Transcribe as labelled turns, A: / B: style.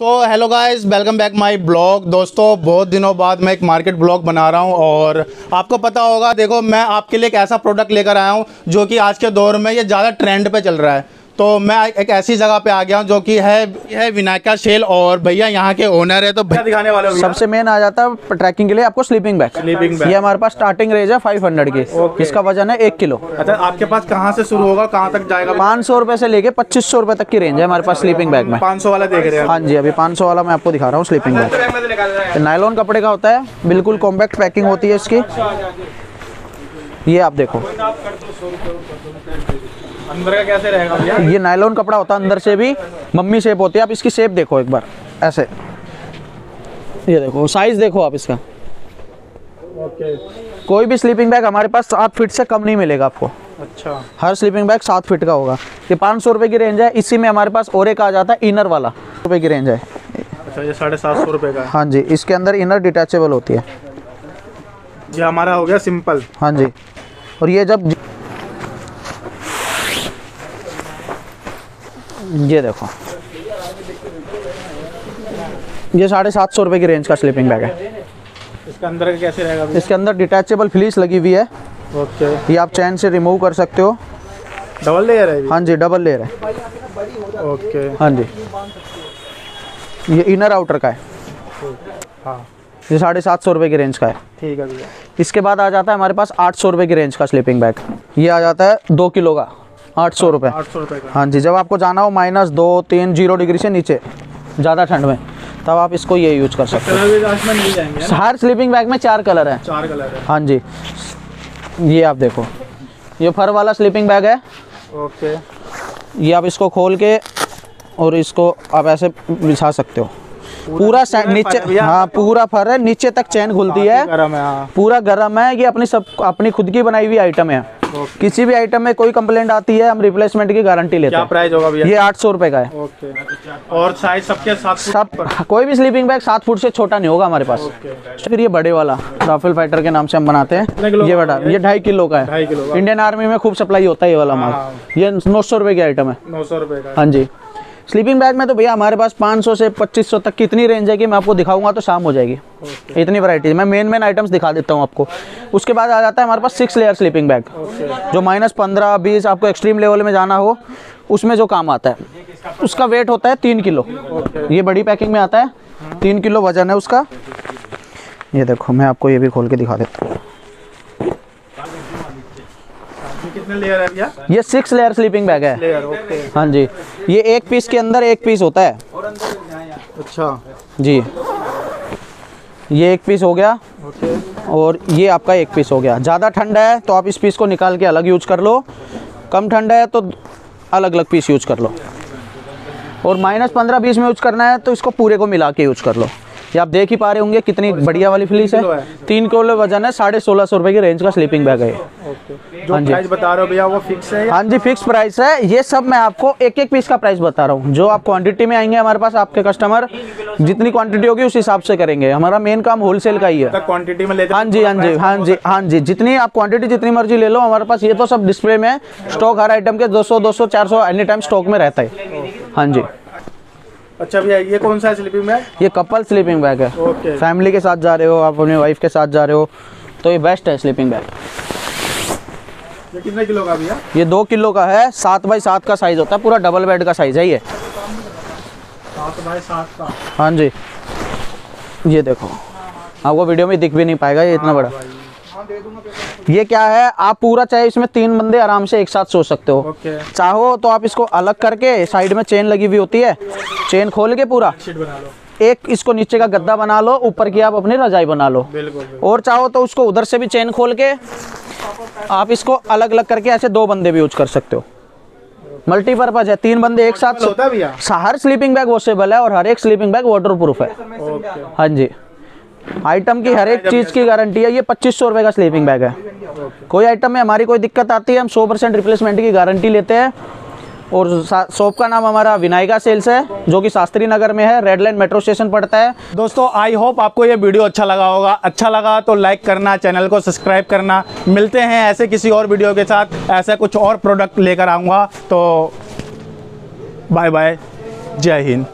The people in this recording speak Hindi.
A: So hello guys welcome back my blog दोस्तों, बहुत दिनों बाद मैं एक मार्केट ब्लॉग बना रहा हूँ और आपको पता होगा, देखो, मैं आपके लिए एक ऐसा प्रोडक्ट लेकर आया हूँ जो कि आज के दौर में ये ज़्यादा ट्रेंड पे चल रहा है। तो मैं एक ऐसी जगह पे आ गया हूँ जो कि है है विनायका सेल और भैया यहाँ के ओनर है तो भैया दिखाने वाले
B: सबसे मेन आ जाता है ट्रैकिंग के लिए आपको स्लीपिंग बैग
A: Sleeping bag।
B: ये हमारे पास स्टार्टिंग रेंज है 500 की। इसका वज़न है एक किलो।
A: अच्छा आपके पास कहाँ से शुरू होगा कहाँ तक जाएगा?
B: पाँच सौ रुपए से लेके पच्चीस सौ रुपए तक की रेंज है हमारे पास स्लीपिंग बैग में।
A: पाँच सौ वाला देख रहे हैं।
B: हाँ जी अभी 500 वाला मैं आपको दिखा रहा हूँ स्लीपिंग बैग नायलॉन कपड़े का होता है बिल्कुल कॉम्पैक्ट पैकिंग होती है इसकी। ये आप देखो।
A: अंदर का कैसे रहेगा भैया?
B: ये नायलॉन कपड़ा होता है अंदर से भी मम्मी शेप होती है। आप इसकी शेप देखो एक बार ऐसे। ये देखो साइज़ देखो आप इसका।
A: ओके
B: कोई भी स्लीपिंग बैग हमारे पास सात फीट से कम नहीं मिलेगा आपको।
A: अच्छा।
B: हर स्लीपिंग बैग सात फीट का होगा। ये पाँच सौ रुपये की रेंज है। इसी में हमारे पास और एक आ जाता है इनर वाला। रुपये की रेंज है।
A: अच्छा ये साढ़े सात सौ रुपये का हाँ।
B: जी इसके अंदर इनर डिटैचेबल होती है।
A: ये हमारा हो गया सिंपल
B: हाँ जी। और ये जब ये देखो। ये साढ़े सात सौ रुपये की रेंज का स्लीपिंग बैग है।
A: इसके अंदर कैसे रहेगा?
B: इसके अंदर डिटैचेबल फ्लीस लगी हुई है।
A: ओके
B: ये आप चैन से रिमूव कर सकते हो।
A: डबल लेयर है
B: हाँ जी डबल लेयर है।
A: ओके
B: हाँ जी। ये इनर आउटर का है।
A: हाँ।
B: ये साढ़े सात सौ रुपये की रेंज का है।
A: ठीक है भैया।
B: इसके बाद आ जाता है हमारे पास आठ सौ रुपये की रेंज का स्लीपिंग बैग ये आ जाता है दो किलो का आठ सौ रुपये
A: आठ सौ रुपये
B: हाँ जी जब आपको जाना हो माइनस दो तीन ज़ीरो डिग्री से नीचे ज़्यादा ठंड में तब आप इसको ये यूज़ कर सकते हो। हर स्लीपिंग बैग में चार कलर है।
A: चार कलर है।
B: हाँ जी। ये आप देखो। ये फर वाला स्लीपिंग बैग है।
A: ओके।
B: ये आप इसको खोल के और इसको आप ऐसे बिछा सकते हो। पूरा नीचे
A: है?
B: हाँ पूरा फर है नीचे तक चैन खुलती है।
A: गरम है हाँ।
B: पूरा गर्म है ये अपनी सब अपनी खुद की बनाई हुई आइटम है। किसी भी आइटम में कोई कंप्लेंट आती है हम रिप्लेसमेंट की गारंटी लेते
A: क्या
B: हैं।
A: प्राइस होगा भैया?
B: ये आठ सौ रुपये का है।
A: ओके। और साइज़ सबके साथ
B: सब कोई भी स्लीपिंग बैग सात फुट से छोटा नहीं होगा हमारे पास। फिर ये बड़े वाला राफेल फाइटर के नाम से हम बनाते हैं। ये बड़ा ये ढाई किलो का है। इंडियन आर्मी में खूब सप्लाई होता है ये वाला
A: हाँ।
B: माल ये नौ सौ रुपये की आइटम है।
A: नौ सौ रुपये का
B: हाँ जी। स्लीपिंग बैग में तो भैया हमारे पास 500 से 2500 तक की इतनी रेंज है कि मैं आपको दिखाऊँगा तो शाम हो जाएगी। Okay. इतनी वैरायटी मैं मेन मेन आइटम्स दिखा देता हूँ आपको। उसके बाद आ जाता है हमारे पास सिक्स लेयर स्लीपिंग बैग जो माइनस पंद्रह बीस आपको एक्सट्रीम लेवल में जाना हो उसमें जो काम आता है। उसका वेट होता है तीन किलो। ये बड़ी पैकिंग में आता है। तीन किलो वज़न है उसका। ये देखो मैं आपको ये भी खोल के दिखा देता हूँ
A: ये कितने लेयर है भैया?
B: ये सिक्स लेयर स्लीपिंग बैग है।
A: लेयर ओके
B: हाँ जी। ये एक पीस के अंदर एक पीस होता है।
A: अच्छा।
B: जी। ये एक पीस हो गया।
A: ओके
B: और ये आपका एक पीस हो गया। ज़्यादा ठंडा है तो आप इस पीस को निकाल के अलग यूज़ कर लो। कम ठंडा है तो अलग अलग पीस यूज़ कर लो। और माइनस पंद्रह बीस में यूज़ करना है तो इसको पूरे को मिला के यूज़ कर लो। ये आप देख ही पा रहे होंगे कितनी बढ़िया वाली फ्लीस है? तीन किलो वज़न है साढ़े सोलह सौ रुपये की रेंज का स्लीपिंग बैग है। हाँ जी।
A: बता रहे हो भैया वो फिक्स है
B: हाँ जी फिक्स प्राइस है। ये सब मैं आपको एक एक पीस का प्राइस बता रहा हूँ। जो आप क्वांटिटी में आएँगे हमारे पास आपके कस्टमर जितनी क्वांटिटी होगी उस हिसाब से करेंगे। हमारा मेन काम होलसेल का ही है।
A: क्वांटिटी में लेते
B: हाँ जी हाँ जी हाँ जी हाँ जी। जितनी आप क्वांटिटी जितनी मर्ज़ी ले लो हमारे पास ये तो सब डिस्प्ले में स्टॉक हर आइटम के 200 200 400 एनी टाइम स्टॉक में रहता है। हाँ जी।
A: अच्छा भैया ये कौन सा स्लीपिंग में
B: ये कपल स्लीपिंग बैग है।
A: ओके
B: फैमिली के साथ जा रहे हो आप अपनी वाइफ के साथ जा रहे हो तो ये बेस्ट है स्लीपिंग बैग
A: ये कितने किलो का भैया?
B: ये दो किलो का है सात बाई सात का साइज़ होता है पूरा डबल बेड का साइज़ है ये।
A: सात बाय सात का।
B: हाँ जी। ये देखो। आपको वीडियो में दिख भी नहीं पाएगा ये इतना बड़ा। ये क्या है? आप पूरा चाहे इसमें तीन बंदे आराम से एक साथ सो सकते हो। चाहो तो आप इसको अलग करके साइड में चेन लगी हुई होती है। चेन खोल के पूरा। एक इसको नीचे का गद्दा बना लो ऊपर की आप अपनी रजाई बना लो। और चाहो तो उसको उधर से भी चेन खोल के आप इसको अलग अलग करके ऐसे दो बंदे भी यूज़ कर सकते हो। मल्टीपर्पज है तीन बंदे एक साथ
A: होता है।
B: हर स्लीपिंग बैग वॉशेबल है और हर एक स्लीपिंग बैग वाटर प्रूफ है हाँ जी। आइटम की हर एक चीज़ की गारंटी है ये पच्चीस सौ रुपये का स्लीपिंग बैग है। कोई आइटम में हमारी कोई दिक्कत आती है हम सौ परसेंट रिप्लेसमेंट की गारंटी लेते हैं। और शॉप का नाम हमारा विनायका सेल्स है जो कि शास्त्री नगर में है रेड लाइन मेट्रो स्टेशन पड़ता है।
A: दोस्तों आई होप आपको ये वीडियो अच्छा लगा होगा। अच्छा लगा तो लाइक करना चैनल को सब्सक्राइब करना। मिलते हैं ऐसे किसी और वीडियो के साथ ऐसा कुछ और प्रोडक्ट लेकर आऊँगा। तो बाय बाय जय हिंद